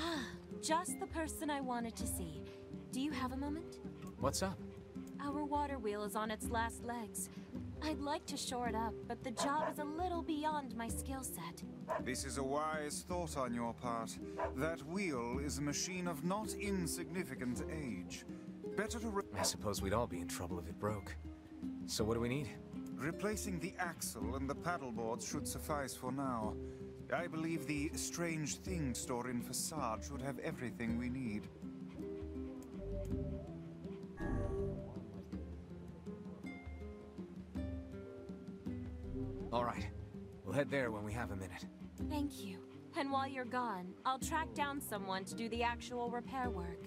Ah, just the person I wanted to see. Do you have a moment? What's up? Our water wheel is on its last legs. I'd like to shore it up, but the job is a little beyond my skill set. This is a wise thought on your part. That wheel is a machine of not insignificant age. Better to re I suppose we'd all be in trouble if it broke. So what do we need? replacing the axle and the paddleboards should suffice for now. I believe the strange thing store in Facade should have everything we need. All right. We'll head there when we have a minute. Thank you. And while you're gone, I'll track down someone to do the actual repair work.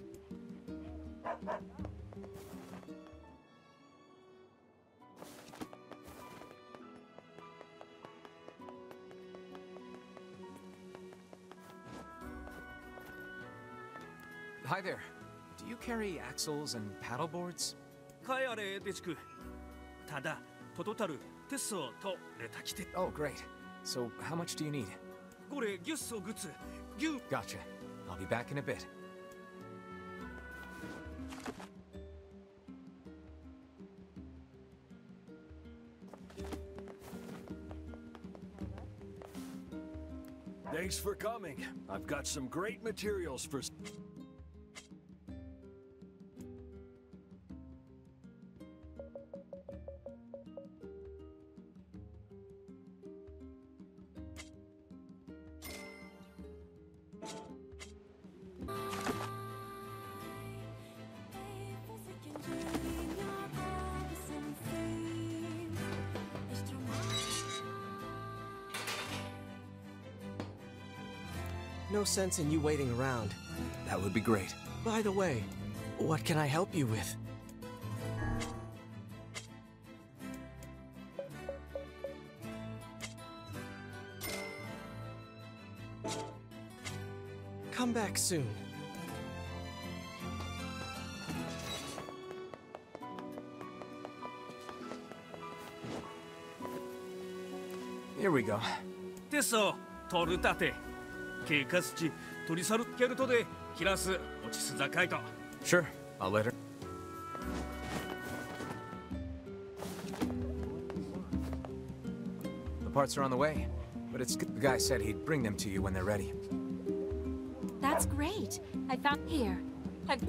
Hi there. Do you carry axles and paddleboards? かいあれデチクただトトタルテッソとレタキテ Oh, great. So, how much do you need? これギュッソグツギュ Gotcha. I'll be back in a bit. Thanks for coming. I've got some great materials for... No sense in you waiting around. That would be great. By the way, what can I help you with? Come back soon. Here we go. テッ ソトルタテ警察地取り去るケルトでキラス落ちすざかいと Sure, I'll let her. The parts are on the way, but it's the guy said he'd bring them to you when they're ready. That's great. I found here. Have...